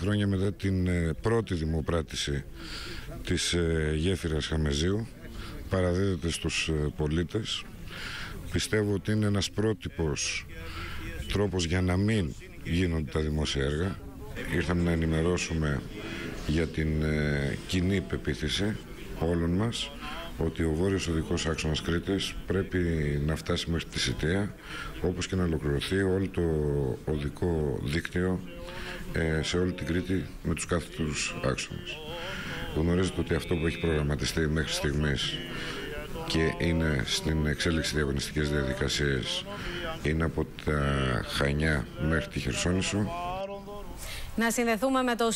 Χρόνια μετά την ε, πρώτη δημοπράτηση της ε, γέφυρας Χαμεζίου παραδίδεται στους ε, πολίτες. Πιστεύω ότι είναι ένας πρότυπος τρόπος για να μην γίνονται τα δημόσια έργα. Ήρθαμε να ενημερώσουμε για την κοινή πεποίθηση όλων μας ότι ο βόρειος οδικός άξονας Κρήτης πρέπει να φτάσει μέχρι τη Σιτία όπως και να ολοκληρωθεί όλο το οδικό δίκτυο ε, σε όλη την Κρήτη με τους κάθετους άξονες. Γνωρίζετε ότι αυτό που έχει προγραμματιστεί μέχρι στιγμής και είναι στην εξέλιξη διαγωνιστικές διαδικασίες είναι από τα Χανιά μέχρι τη Χερσόνησο. Να συνδεθούμε με το